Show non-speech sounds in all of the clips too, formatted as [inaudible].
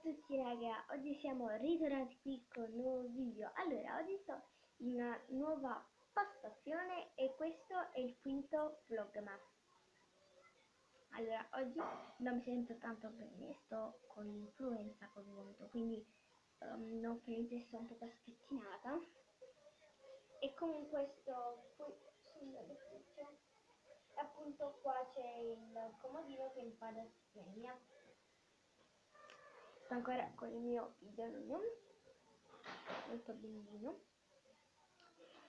tutti raga, oggi siamo ritornati qui con un nuovo video. Allora, oggi sto in una nuova postazione e questo è il quinto vlogmas. Allora, oggi non mi sento tanto bene, sto con l'influenza col vomito, quindi um, non prende, sto un po' spettinata. E comunque sto qui sul lettuccio e appunto qua c'è il comodino che mi fa da sto ancora con il mio idolino molto bellino.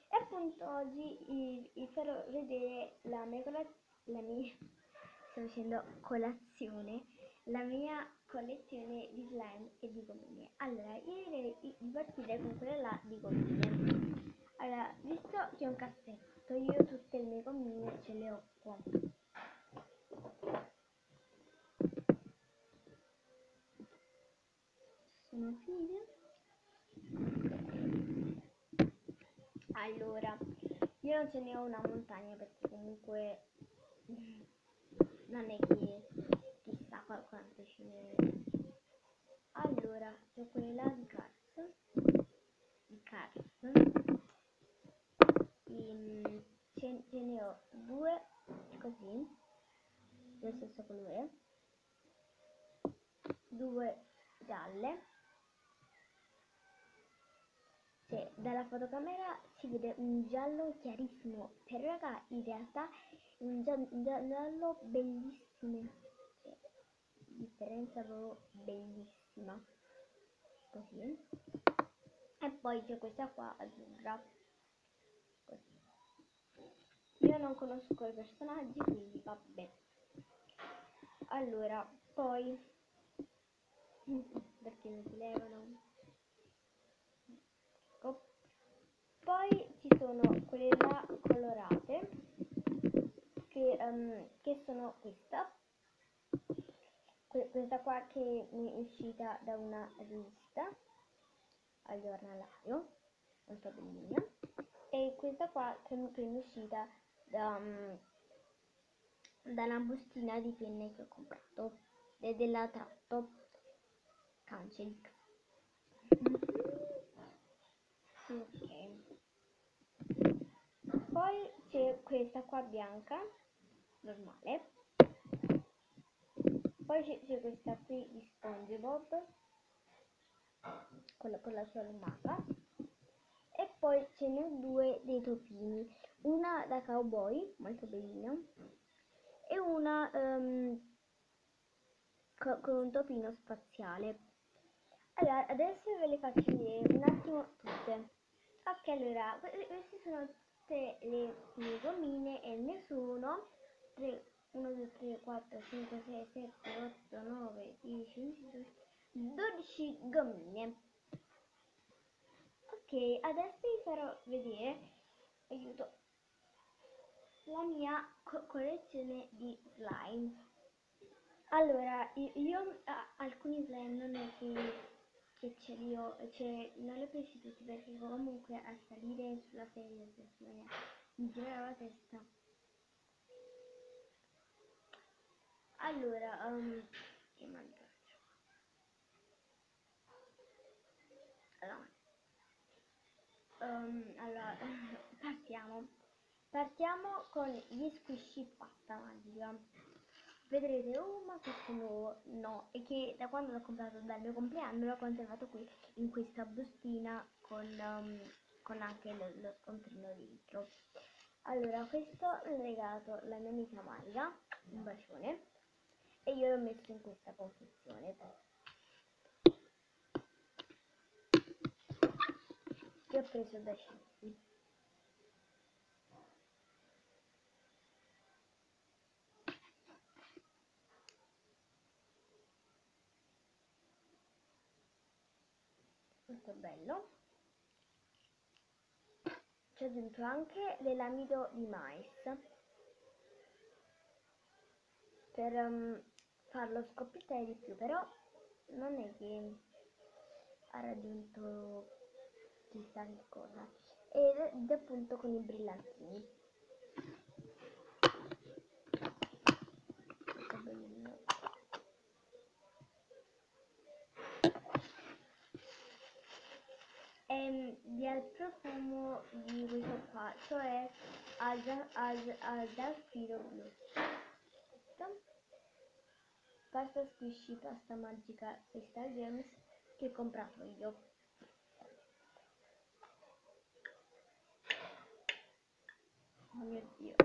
E appunto oggi vi, vi farò vedere la mia, la mia sto facendo colazione la mia collezione di slime e di gommine allora io direi di partire con quella là di gommine allora visto che è un cassetto io tutte le mie gommine ce le ho qua sono finite allora io ce ne ho una montagna perché comunque [laughs] non è che chissà quanto ce ne allora c'ho quella di Cars di Cars. Ehm, ce, ce ne ho due così dello stesso colore due gialle cioè, dalla fotocamera si vede un giallo chiarissimo, però raga, in realtà è un giallo, bellissimo, cioè, differenza proprio bellissima, così, e poi c'è questa qua azzurra, così. Io non conosco i personaggi, quindi vabbè. Allora, poi, [laughs] perché mi si levano? Poi ci sono quelle là colorate che, um, che sono questa. Que questa qua che mi è uscita da una rivista al giornalaio molto bellina. E questa qua che, mi è uscita da, um, da una bustina di penne che ho comprato e della Tratto Cancelic ok. Poi c'è questa qua bianca normale. Poi c'è questa qui di SpongeBob quella con la sua lumaca. E poi ce ne due dei topini. Una da cowboy molto bellina e una um, co con un topino spaziale allora adesso ve le faccio vedere un attimo tutte ok allora questi sono tutte le mie gommine e ne sono 3, 1, 2, 3, 4, 5, 6, 7, 8, 9, 10, 11, 12 gommine. Ok, adesso vi farò vedere, aiuto, la mia co collezione di slime. Allora, io, io alcuni slime non è che che ce li ho, cioè non ho presi tutti perché comunque a salire sulla sedia mi girava la testa. Allora, um, che mannaggia. Allora, um, allora [laughs] partiamo. Partiamo con gli squishy pasta magica vedrete oh ma questo nuovo no e che da quando l'ho comprato dal mio compleanno l'ho conservato qui in questa bustina con, um, con anche lo, lo scontrino dentro. Allora questo l'ho regalato la mia amica Maria un bacione e io l'ho messo in questa confezione. Che ho preso da Scienzi molto bello. C'è dentro anche dell'amido di mais. Per um, farlo scoppiettare di più però non è che ha raggiunto chissà che cosa. Ed appunto con i brillantini. Molto bellino il profumo di questo qua, cioè al, al, blu. Pasta squishy, pasta magica Crystal Gems che ho comprato io. Oh mio dio.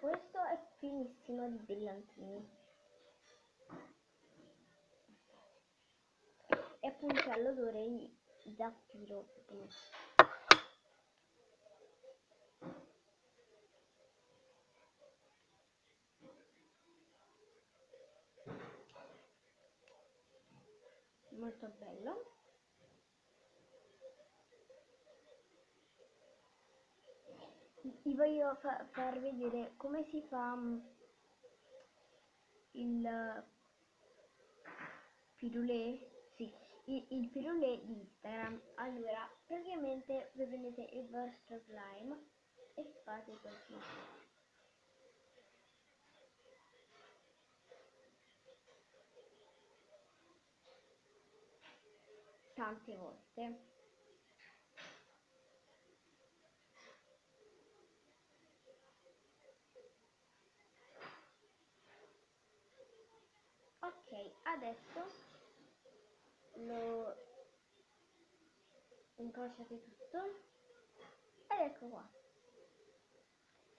Questo è finissimo di brillantini. E appunto l'odore di zaffiro molto bello vi voglio fa far vedere come si fa um, il pirulé sì, il, il pirulé di Instagram allora praticamente voi prendete il vostro slime e fate così tante volte. Ok, adesso lo incrociate tutto ed ecco qua.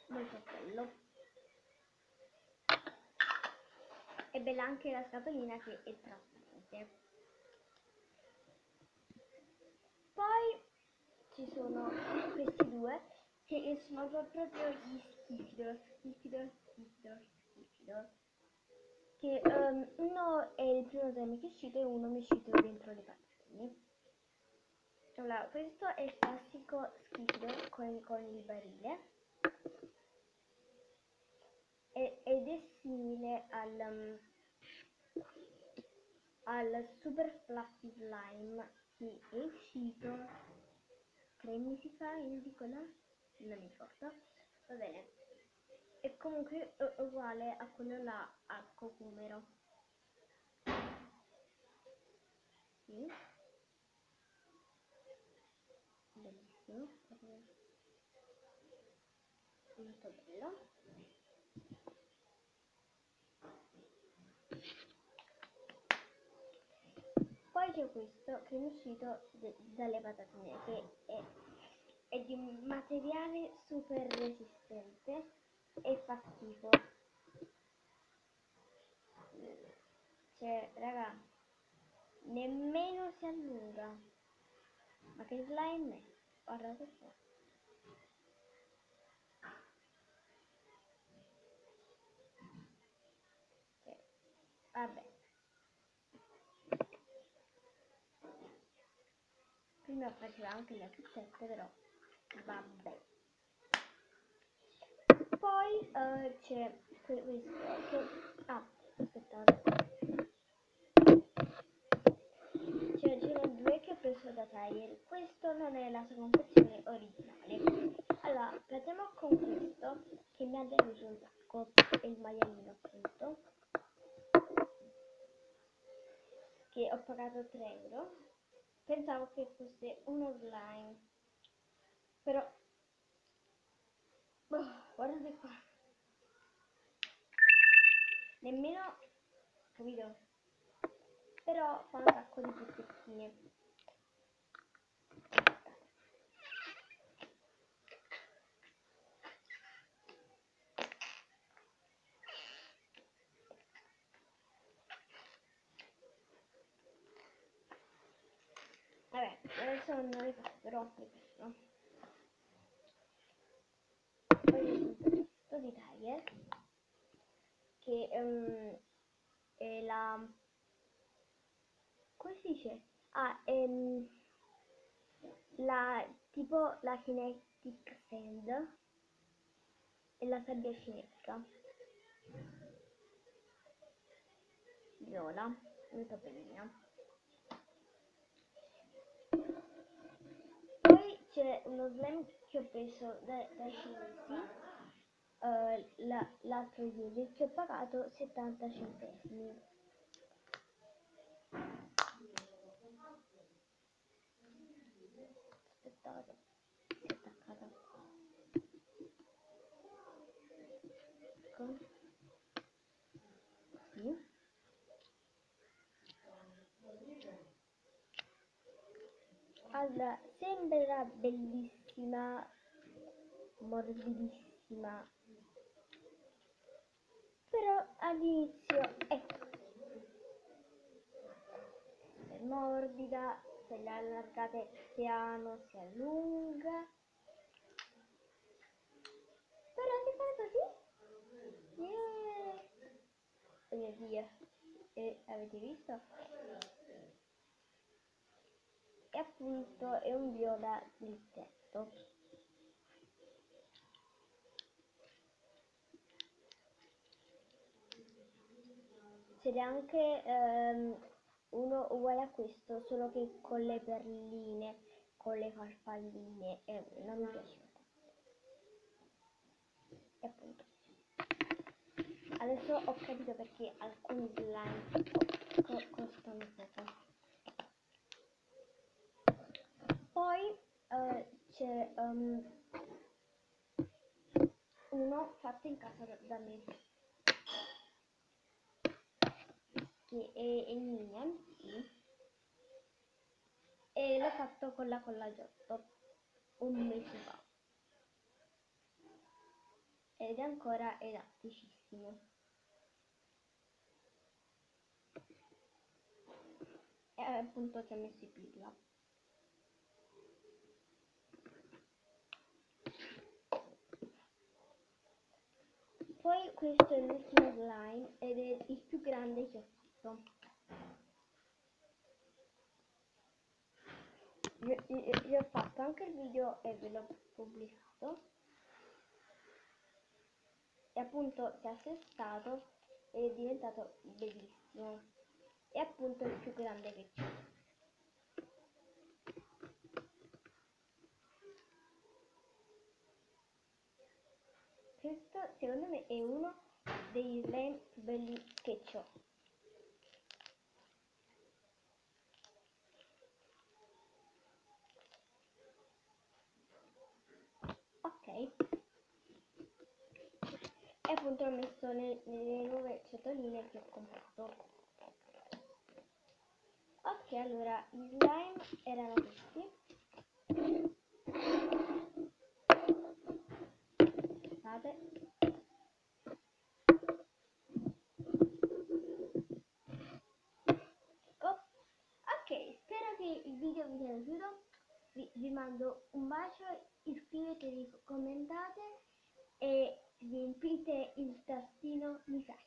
Molto bello. È bella anche la scatolina che è trasparente. Poi ci sono questi due che sono proprio gli Skifidor, Skifidor, Skifidor. Che um, uno è il primo tema che è uscito e uno mi è uscito dentro le patatine. Allora, questo è il classico Skifidor con, con il barile. E, ed è simile al, um, al Super Fluffy Slime che è uscito tre mesi fa in edicola, non mi ricordo, va bene, è comunque uguale a quello là a cocumero. Sì. Bellissimo, molto bello. poi c'è questo che è uscito dalle patatine che è, è di un materiale super resistente e fa schifo cioè raga nemmeno si allunga ma che slime è? Guardate qua cioè, vabbè. Prima faceva anche le pizzette però vabbè poi uh, c'è questo che ah aspettate cioè c'erano due che ho preso da Tiger questo non è la sua confezione originale. Allora partiamo con questo che mi ha deluso un sacco. È il maialino appunto. Che ho pagato 3 euro. Pensavo che fosse uno slime però oh, guardate qua. Nemmeno capito? Però fa un sacco di pezzettini adesso non le faccio però poi questo di Tiger che um, è la come si dice? ah è um, la tipo la kinetic sand e la sabbia cinetica. Viola molto bellina. C'è uno slime che ho preso da, da cinesi eh, la- l'altro ieri che ho pagato 70 centesimi. Allora, sembrerà bellissima, morbidissima, però all'inizio, ecco, è morbida, se la allargate piano si allunga, però si fa così, yeah. oh mio dio, e avete visto? E appunto è un viola del tetto. Ce n'è anche ehm, uno uguale a questo, solo che con le perline, con le farfalline, e non mi piaceva E appunto. Adesso ho capito perché alcuni slime co- co- costano poco. Poi eh, c'è um, uno fatto in casa da, da me che è, è Minion e l'ho fatto con la colla giotto un mese fa. Ed è ancora elasticissimo. E appunto ci ho messo i pirla Poi questo è l'ultimo slime ed è il più grande che ho fatto. Io, io- io ho fatto anche il video e ve l'ho pubblicato. E appunto si è assestato ed è diventato bellissimo. E appunto il più grande che c'è. Questo secondo me è uno dei più belli che ho. E appunto l'ho messo ne- nelle nuove ciotoline che ho comprato. Ok, allora gli slime erano questi. Aspettate. Oh, ok, spero che il video vi sia piaciuto. Vi, vi mando un bacio, iscrivetevi, commentate e riempite il tastino mi piace.